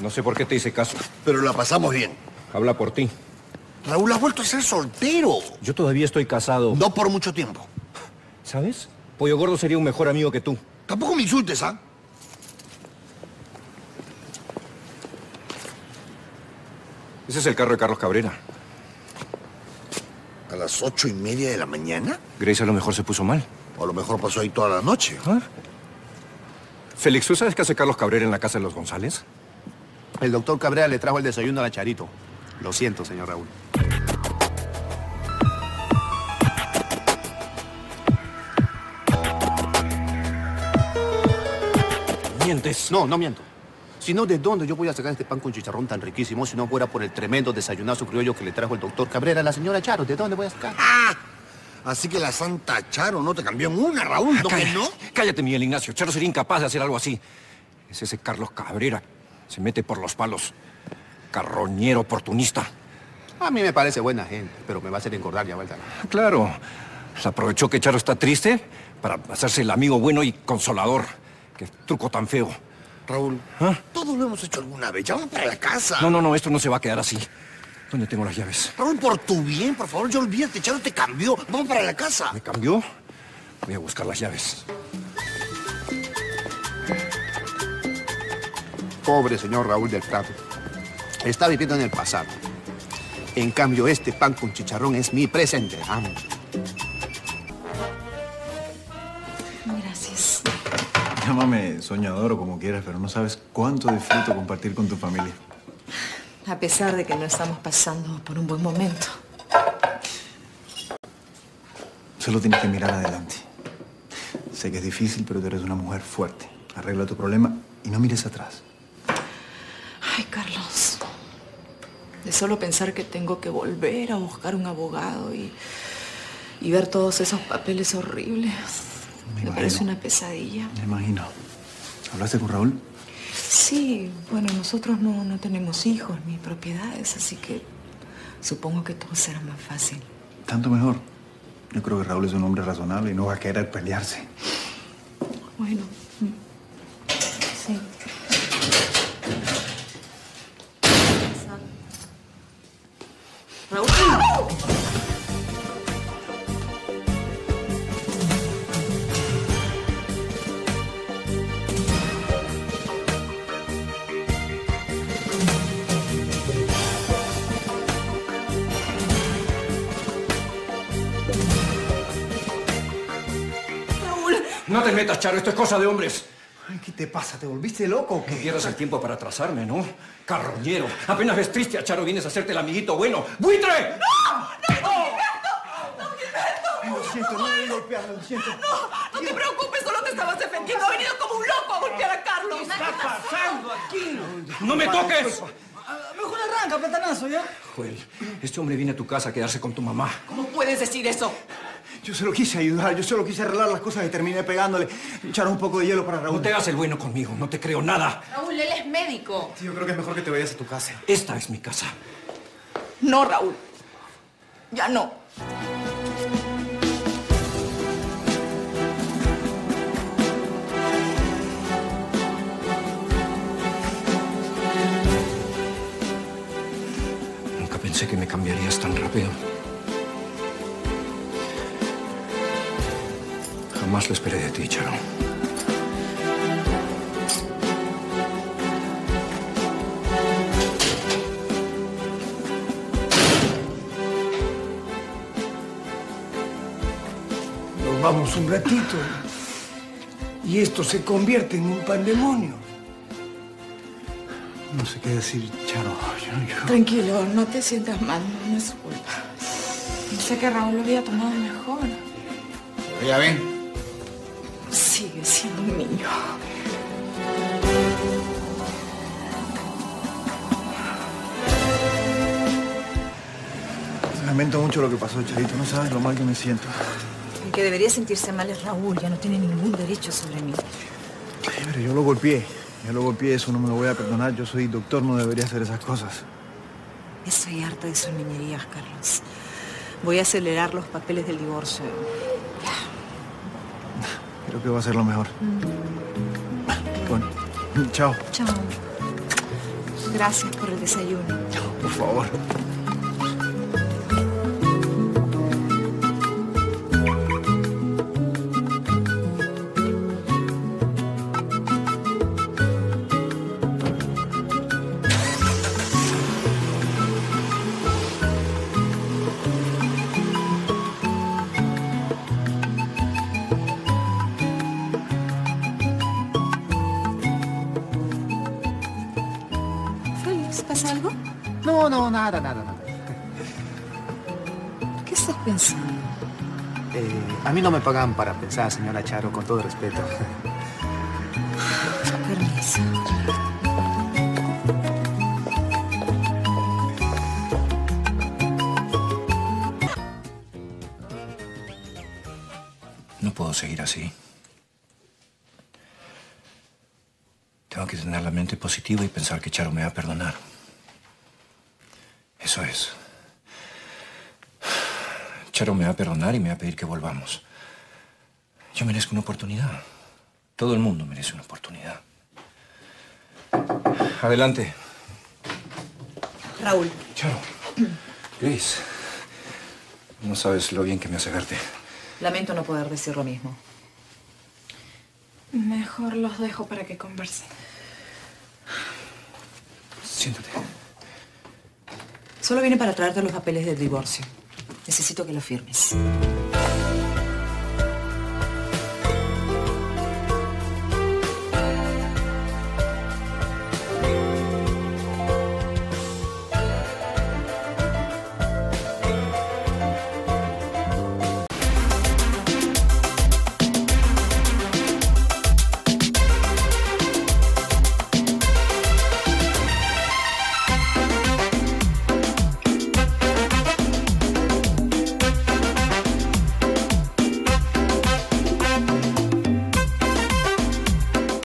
No sé por qué te hice caso. Pero la pasamos bien. Habla por ti. Raúl ha vuelto a ser soltero. Yo todavía estoy casado. No por mucho tiempo. ¿Sabes? Pollo Gordo sería un mejor amigo que tú. Tampoco me insultes, ¿ah? Ese es el carro de Carlos Cabrera. ¿A las ocho y media de la mañana? Grace a lo mejor se puso mal. O a lo mejor pasó ahí toda la noche. ¿Ah? Félix, ¿tú sabes qué hace Carlos Cabrera en la casa de los González? El doctor Cabrera le trajo el desayuno a la Charito. Lo siento, señor Raúl. Mientes. No, no miento. Si no, ¿de dónde yo voy a sacar este pan con chicharrón tan riquísimo si no fuera por el tremendo desayunazo criollo que le trajo el doctor Cabrera a la señora Charo? ¿De dónde voy a sacar? ¡Ah! Así que la Santa Charo no te cambió en una, Raúl. ¿No que Cállate. no? Cállate, Miguel Ignacio. Charo sería incapaz de hacer algo así. Es ese Carlos Cabrera. Se mete por los palos. Carroñero oportunista. A mí me parece buena gente, pero me va a hacer engordar ya, ¿verdad? Claro. Se aprovechó que Charo está triste para hacerse el amigo bueno y consolador. Qué truco tan feo. Raúl, ¿Ah? todos lo hemos hecho alguna vez. Ya vamos para la casa. No, no, no, esto no se va a quedar así. ¿Dónde tengo las llaves? Raúl, por tu bien, por favor, ya olvídate. Charo te cambió. Vamos para la casa. ¿Me cambió? Voy a buscar las llaves. Pobre señor Raúl del Prado. Está viviendo en el pasado. En cambio, este pan con chicharrón es mi presente. Ah, Gracias. Llámame soñador o como quieras, pero no sabes cuánto disfruto compartir con tu familia. A pesar de que no estamos pasando por un buen momento. Solo tienes que mirar adelante. Sé que es difícil, pero tú eres una mujer fuerte. Arregla tu problema y no mires atrás. Ay, Carlos. De solo pensar que tengo que volver a buscar un abogado y, y ver todos esos papeles horribles. Me Me, parece una pesadilla. Me imagino. ¿Hablaste con Raúl? Sí, bueno, nosotros no, no tenemos hijos ni propiedades, así que supongo que todo será más fácil. Tanto mejor. Yo creo que Raúl es un hombre razonable y no va a querer pelearse. Bueno, mm, sí. Raúl. No te metas, Charo. Esto es cosa de hombres. Ay, ¿Qué te pasa? ¿Te volviste loco o No qué? pierdas el tiempo para atrasarme, ¿no? Carroñero. Apenas ves triste a Charo, vienes a hacerte el amiguito bueno. ¡Buitre! Lo siento, no debí golpearlo, lo siento. No te preocupes, solo te estabas defendiendo. Ha venido como un loco a golpear a Carlos. ¡No me toques! Mejor arranca, platanazo, ¿ya? Joel, este hombre viene a tu casa a quedarse con tu mamá. ¿Cómo puedes decir eso? Yo solo quise ayudar, yo solo quise arreglar las cosas y terminé pegándole. Echaron un poco de hielo para No Raúl. te hagas el bueno conmigo, no te creo nada. Raúl, él es médico. Yo creo que es mejor que te vayas a tu casa. Esta es mi casa. No, Raúl. Ya no. Nunca pensé que me cambiarías tan rápido. Jamás lo esperé de ti, Charo. Nos vamos un ratito y esto se convierte en un pandemonio. No sé qué decir, Charo. Yo, yo- Tranquilo, no te sientas mal, no es su culpa. Pensé que Raúl lo había tomado mejor. Ya ven. Sigue siendo un niño. Lamento mucho lo que pasó, Charito. No sabes lo mal que me siento. El que debería sentirse mal es Raúl, ya no tiene ningún derecho sobre mí. Ay, Pero yo lo golpeé. Yo lo golpeé, eso no me lo voy a perdonar. Yo soy doctor, no debería hacer esas cosas. Estoy harta de sus niñerías, Carlos. Voy a acelerar los papeles del divorcio. Creo que va a ser lo mejor. Bueno, chao. Chao. Gracias por el desayuno. Por favor. No, no, nada, nada, nada. ¿Qué estás pensando? Eh, a mí no me pagan para pensar, señora Charo, con todo respeto. Permiso. No puedo seguir así. Tengo que tener la mente positiva y pensar que Charo me va a perdonar. Eso es. Charo me va a perdonar y me va a pedir que volvamos. Yo merezco una oportunidad. Todo el mundo merece una oportunidad. Adelante. Raúl, Charo. Grace. No sabes lo bien que me hace verte. lamento no poder decir lo mismo. Mejor los dejo para que conversen. Siéntate. Solo vine para traerte los papeles del divorcio. Necesito que lo firmes.